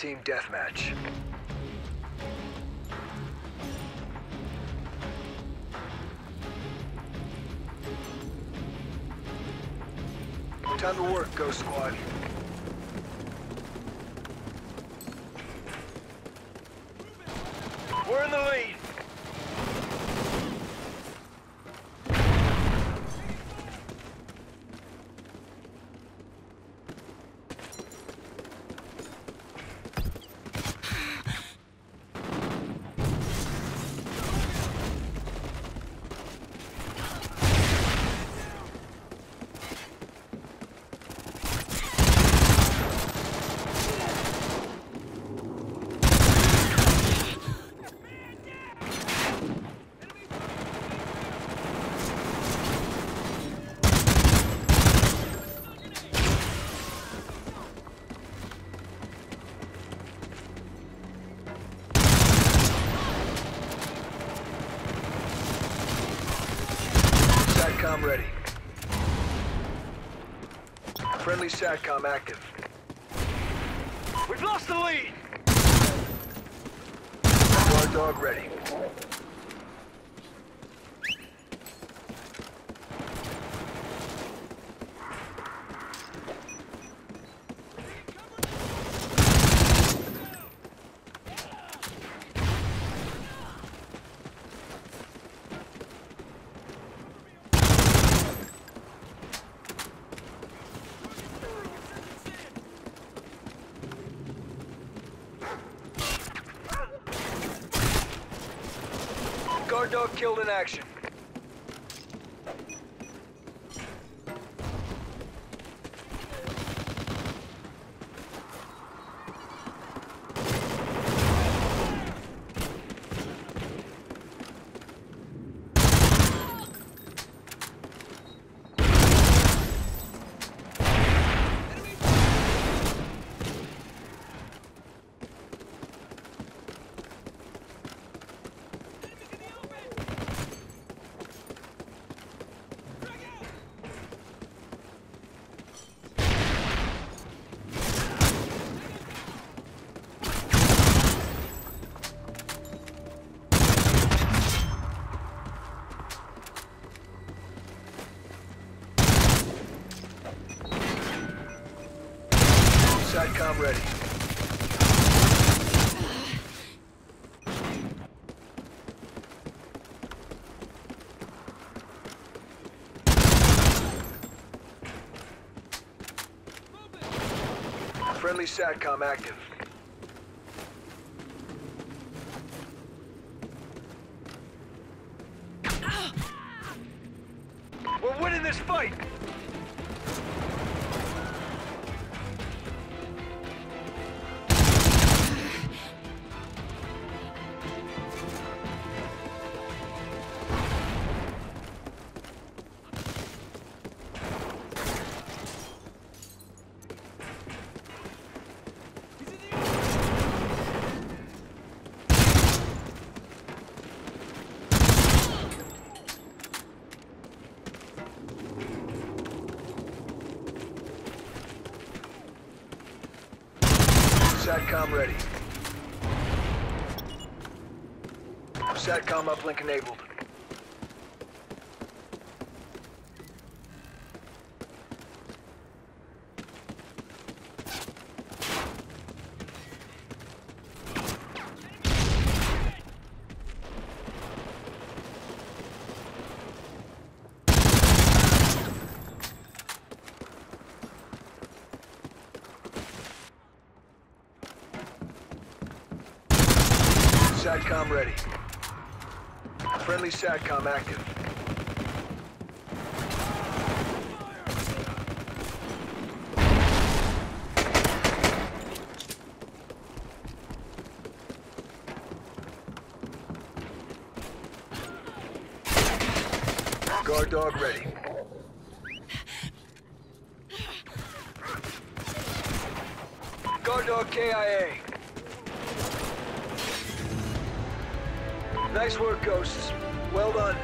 team deathmatch. Time to work, Ghost Squad. We're in the lead. SATCOM ready. Friendly SATCOM active. We've lost the lead! Guard dog ready. Guard dog killed in action. SATCOM ready. Friendly SATCOM active. We're winning this fight! SATCOM ready. SATCOM uplink enabled. SATCOM ready. Friendly SATCOM active. Guard dog ready. Guard dog KIA. Nice work, Ghosts. Well done.